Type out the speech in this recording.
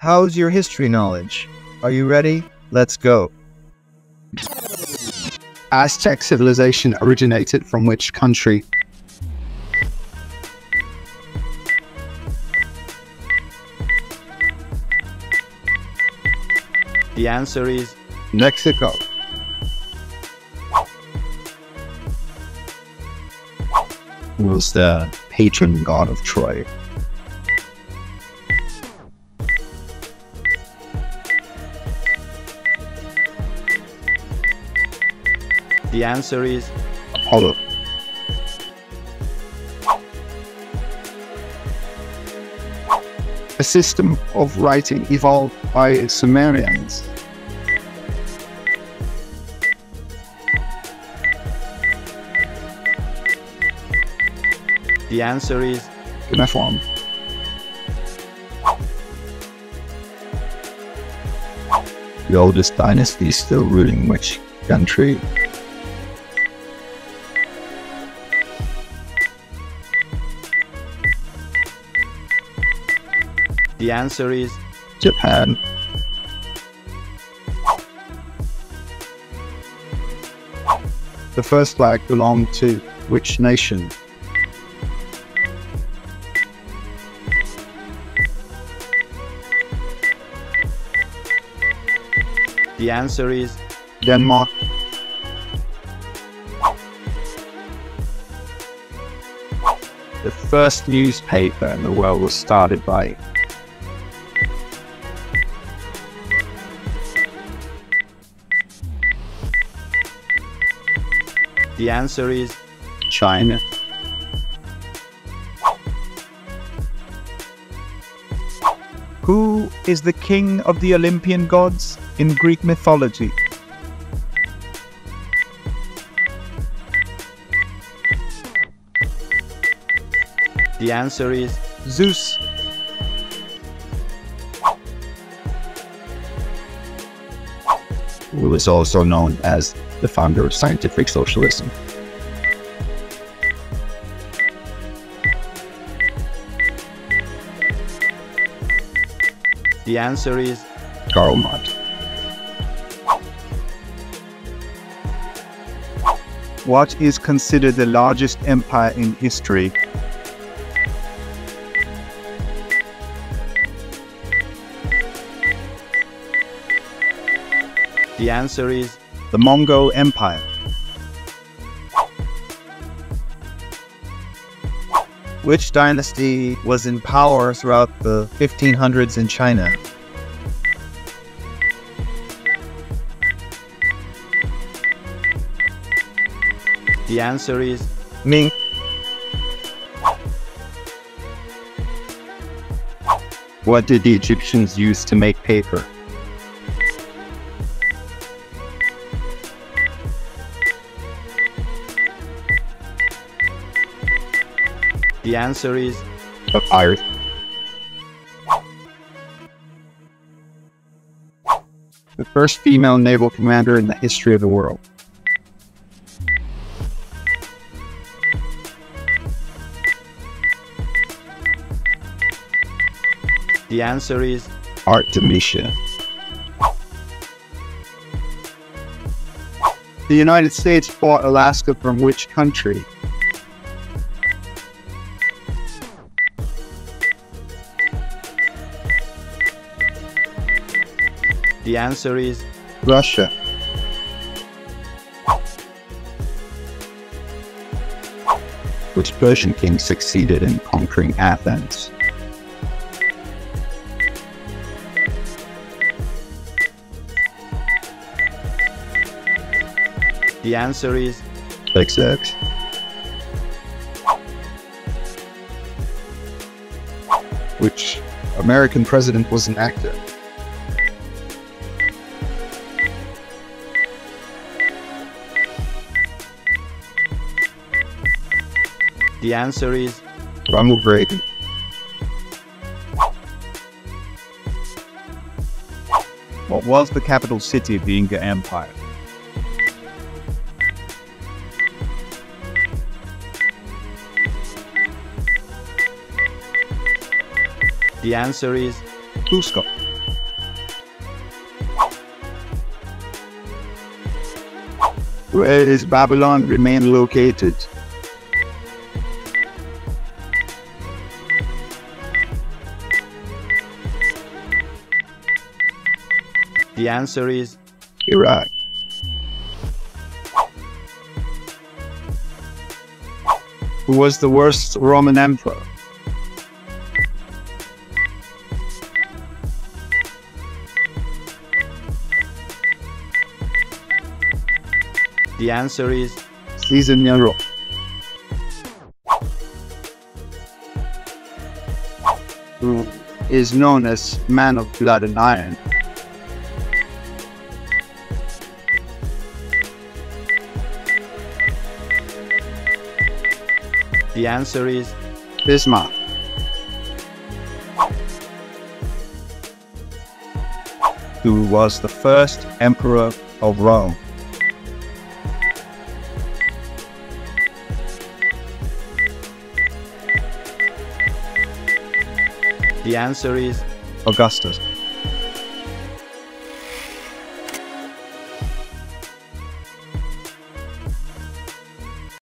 How's your history knowledge? Are you ready? Let's go. Aztec civilization originated from which country? The answer is Mexico. Who was the patron god of Troy? The answer is Apollo. A system of writing evolved by Sumerians. the answer is Cuneiform. The oldest dynasty still ruling which country? The answer is Japan. The first flag belonged to which nation? the answer is Denmark. The first newspaper in the world was started by the answer is China. Who is the king of the Olympian gods in Greek mythology? the answer is Zeus. who is also known as the founder of scientific socialism. the answer is Karl Marx. What is considered the largest empire in history? the answer is The Mongol Empire. Which dynasty was in power throughout the 1500s in China? the answer is Ming. What did the Egyptians use to make paper? The answer is Papyrus. The first female naval commander in the history of the world. the answer is Artemisia. The United States bought Alaska from which country? The answer is Russia. Which Persian king succeeded in conquering Athens? the answer is Xerxes. Which American president was an actor? The answer is Ronald Reagan. What was the capital city of the Inca Empire? the answer is Cusco. Where is Babylon remain located? The answer is Iraq. Who was the worst Roman emperor? the answer is Caesar Nero. Who is known as Man of Blood and Iron? The answer is Bismarck. Who was the first emperor of Rome? the answer is Augustus.